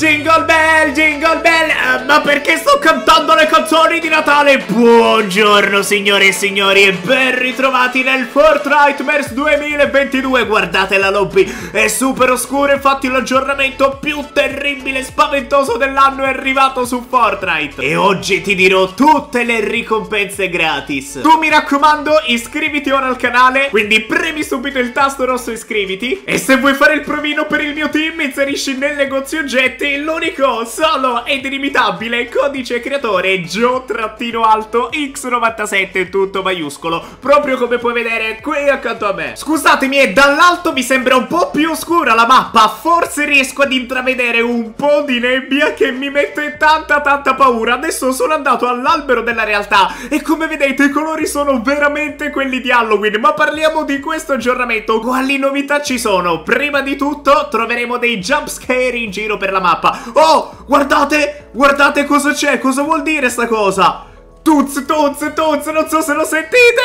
Jingle bell, jingle bell Ma perché sto cantando le canzoni di Natale? Buongiorno signore e signori E ben ritrovati nel Fortnite Mers 2022 Guardate la lobby, è super oscura Infatti l'aggiornamento più terribile e spaventoso dell'anno è arrivato su Fortnite. E oggi ti dirò tutte le ricompense gratis. Tu mi raccomando, iscriviti ora al canale Quindi premi subito il tasto rosso iscriviti E se vuoi fare il provino per il mio team Inserisci nel negozio oggetti l'unico, solo ed inimitabile codice creatore Gio-alto X97 tutto maiuscolo. Proprio come puoi vedere qui accanto a me. Scusatemi dall'alto mi sembra un po' più scura la mappa. Forse riesco ad intravedere un po' di nebbia che mi mette tanta tanta paura. Adesso sono andato all'albero della realtà E come vedete i colori sono veramente quelli di Halloween. Ma parliamo di questo aggiornamento. Quali novità ci sono? Prima di tutto troveremo dei jumpscare in giro per la mappa. Oh, guardate, guardate cosa c'è Cosa vuol dire sta cosa? Tuz, tuz, tuz, non so se lo sentite.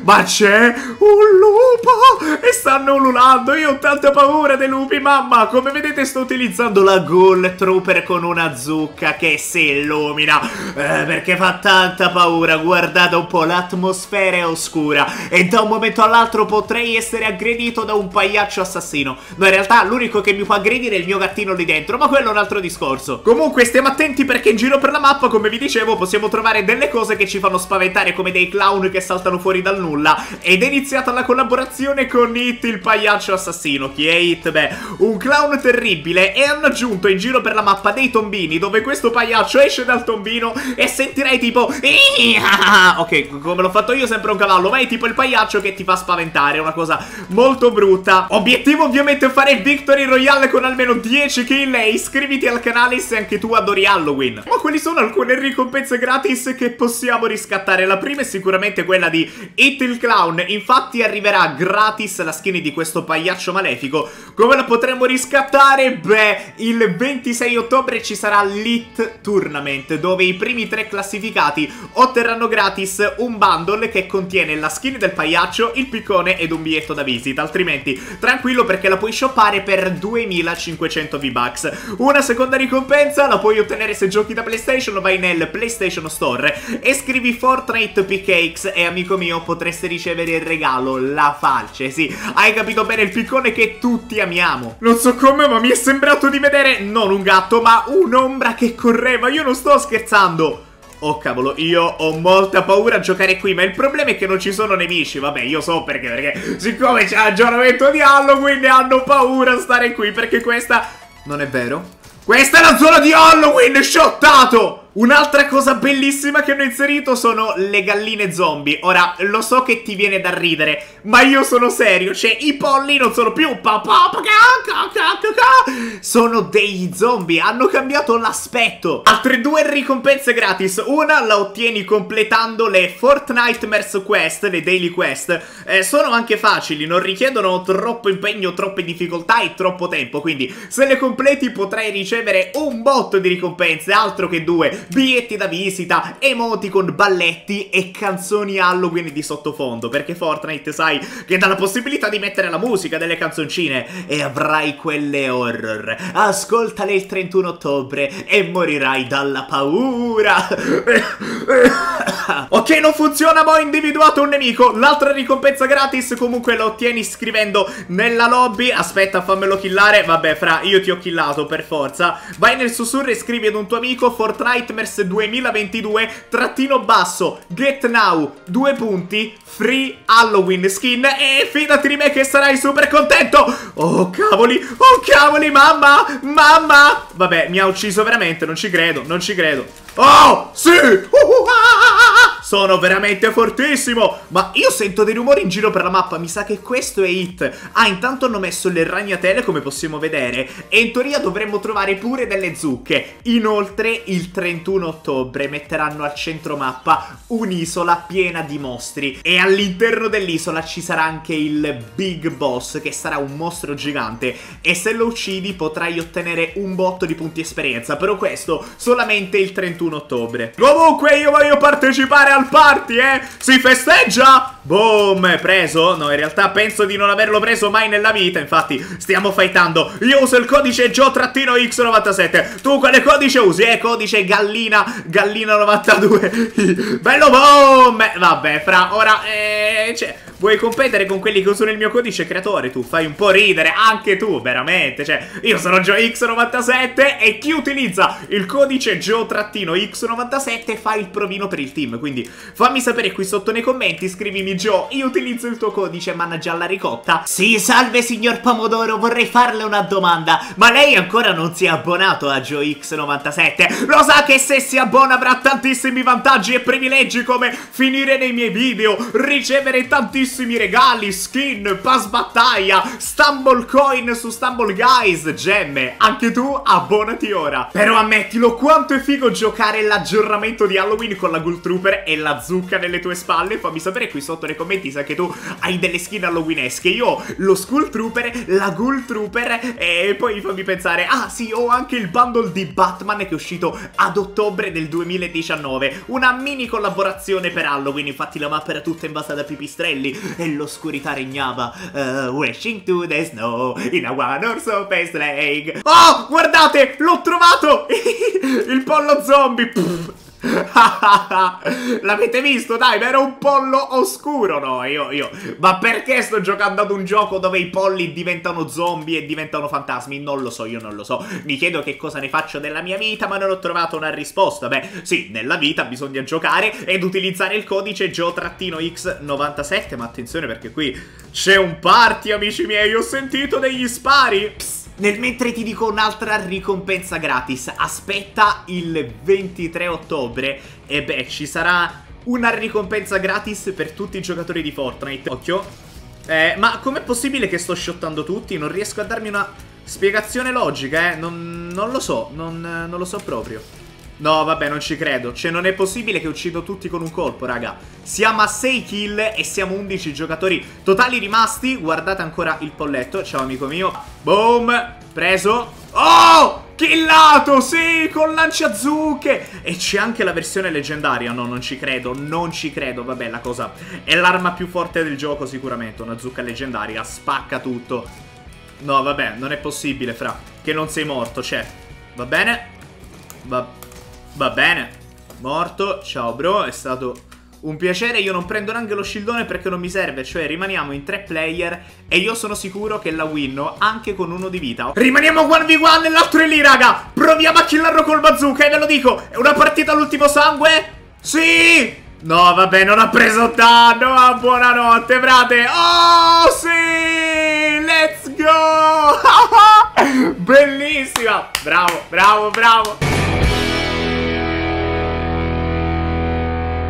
Ma c'è un lupo E stanno ululando. Io ho tanta paura dei lupi mamma. Come vedete sto utilizzando la Ghoul Trooper con una zucca che si illumina. Eh, Perché fa tanta paura. Guardate un po' l'atmosfera è oscura. E da un momento all'altro potrei essere aggredito da un pagliaccio assassino. No in realtà l'unico che mi può aggredire è il mio gattino lì dentro Ma quello è un altro discorso. Comunque stiamo attenti perché in giro per la mappa come vi dicevo possiamo trovare fare delle cose che ci fanno spaventare come dei clown che saltano fuori dal nulla. Ed è iniziata la collaborazione con Hit il pagliaccio assassino. Chi è Hit? Beh, un clown terribile. E hanno aggiunto in giro per la mappa dei tombini dove questo pagliaccio esce dal tombino e sentirai tipo ok, come l'ho fatto io sempre un cavallo ma è tipo il pagliaccio che ti fa spaventare è una cosa molto brutta obiettivo ovviamente fare Victory Royale con almeno 10 kill e iscriviti al canale se anche tu adori Halloween ma quali sono alcune ricompense gratis che possiamo riscattare. La prima è sicuramente quella di Hit il Clown. Infatti arriverà gratis la skin di questo pagliaccio malefico. Come la potremo riscattare? Beh, il 26 ottobre ci sarà l'Hit Tournament, dove i primi tre classificati otterranno gratis un bundle che contiene la skin del pagliaccio, il piccone ed un biglietto da visita. Altrimenti, tranquillo perché la puoi shoppare per 2500 V-Bucks. Una seconda ricompensa la puoi ottenere se giochi da PlayStation, vai nel PlayStation Store Store e scrivi Fortnite PKX e amico mio potreste ricevere il regalo, la falce, sì, hai capito bene il piccone che tutti amiamo. Non so come ma mi è sembrato di vedere non un gatto ma un'ombra che correva, io non sto scherzando. Oh cavolo, io ho molta paura a giocare qui, ma il problema è che non ci sono nemici, vabbè, io so perché, perché siccome c'è l'aggiornamento di Halloween ne hanno paura a stare qui, perché questa... Non è vero? Questa è la zona di Halloween, shottato! Un'altra cosa bellissima che hanno inserito sono le galline zombie. Ora, lo so che ti viene da ridere, ma io sono serio. Cioè, i polli non sono più Sono degli zombie, hanno cambiato l'aspetto. Altre due ricompense gratis. Una la ottieni completando le Fortnite Mers Quest, le Daily Quest. Eh, sono anche facili, non richiedono troppo impegno, troppe difficoltà e troppo tempo. Quindi, se le completi potrai ricevere un botto di ricompense, altro che due biglietti da visita, emoticon, balletti e canzoni Halloween di sottofondo, perché Fortnite sai che dà la possibilità di mettere la musica delle canzoncine e avrai quelle horror. Ascoltale il 31 ottobre e morirai dalla paura. ok, non funziona, ma ho individuato un nemico. L'altra ricompensa gratis comunque la ottieni scrivendo nella lobby. Aspetta, fammelo killare. Vabbè, fra, io ti ho killato per forza. Vai nel sussurro e scrivi ad un tuo amico Fortnite Nightmares 2022 trattino basso Get Now due punti Free Halloween skin e fidati di me che sarai super contento Oh cavoli Oh cavoli mamma Mamma Vabbè mi ha ucciso veramente non ci credo Non ci credo Oh sì uh, uh, ah. Sono veramente fortissimo! Ma io sento dei rumori in giro per la mappa Mi sa che questo è Hit Ah, intanto hanno messo le ragnatele come possiamo vedere. E in teoria dovremmo trovare pure delle zucche. Inoltre il 31 ottobre metteranno al centro mappa Un'isola piena di mostri. E all'interno dell'isola ci sarà anche il Big Boss Che sarà un mostro gigante. E se lo uccidi potrai ottenere un botto di punti esperienza. Però questo solamente il 31 ottobre. Comunque io voglio partecipare al party, eh! Si festeggia! Boom, preso? No, in realtà penso di non averlo preso mai nella vita, infatti stiamo fightando. Io uso il codice Gio-X97. Tu quale codice usi? Eh, codice Gallina, Gallina92. Bello boom! Vabbè, fra, ora, eh, cioè, vuoi competere con quelli che usano il mio codice creatore? Tu fai un po' ridere, anche tu, veramente, cioè, io sono Gio-X97 e chi utilizza il codice Gio-X97 fa il provino per il team, quindi fammi sapere qui sotto nei commenti, scrivimi Gio, io utilizzo il tuo codice mangia alla ricotta? Sì, salve signor Pomodoro, vorrei farle una domanda. Ma lei ancora non si è abbonato a Gio X97? Lo sa che se si abbona avrà tantissimi vantaggi e privilegi come finire nei miei video, ricevere tantissimi regali, skin, pass battaglia, Stumble Coin su Stumble Guys, gemme. Anche tu abbonati ora. Però ammettilo, quanto è figo giocare l'aggiornamento di Halloween con la Ghoul Trooper e la zucca nelle tue spalle. Fammi sapere qui sotto nei commenti se anche tu hai delle skin halloweenesche. Io ho lo Skull Trooper, la Ghoul Trooper e poi fammi pensare, ah sì, ho anche il bundle di Batman che è uscito ad ottobre del 2019. Una mini collaborazione per Halloween, infatti la mappa era tutta invasa da pipistrelli e l'oscurità regnava. Uh, wishing to the snow in a one horse open sleigh. Oh, guardate, l'ho trovato! il pollo zombie! Pff. L'avete visto? Dai, ma era un pollo oscuro, no? Io, io. Ma perché sto giocando ad un gioco dove i polli diventano zombie e diventano fantasmi? Non lo so, io non lo so. Mi chiedo che cosa ne faccio della mia vita, ma non ho trovato una risposta. Beh, sì, nella vita bisogna giocare ed utilizzare il codice Gio-X97. Ma attenzione perché qui c'è un party, amici miei. Ho sentito degli spari. Psst. Nel mentre ti dico un'altra ricompensa gratis, aspetta il 23 ottobre e beh ci sarà una ricompensa gratis per tutti i giocatori di Fortnite. Occhio. Eh, ma com'è possibile che sto shottando tutti? Non riesco a darmi una spiegazione logica, eh. Non, non lo so, non, non lo so proprio. No, vabbè, non ci credo. Cioè, non è possibile che uccido tutti con un colpo, raga. Siamo a 6 kill e siamo 11 giocatori totali rimasti. Guardate ancora il polletto. Ciao, amico mio. Boom. Preso. Oh! Killato, sì, con lanciazucche E c'è anche la versione leggendaria No, non ci credo, non ci credo Vabbè, la cosa è l'arma più forte del gioco sicuramente Una zucca leggendaria, spacca tutto No, vabbè, non è possibile, fra Che non sei morto, cioè Va bene Va, va bene Morto, ciao bro, è stato un piacere, io non prendo neanche lo shieldone perché non mi serve, cioè rimaniamo in tre player e io sono sicuro che la winno anche con uno di vita. Rimaniamo 1v1 e l'altro è lì, raga! Proviamo a killarlo col bazooka e ve lo dico, è una partita all'ultimo sangue? Sì! No, vabbè, non ha preso danno, ah, buonanotte, frate! Oh, sì! Let's go! Bellissima! Bravo, bravo, bravo!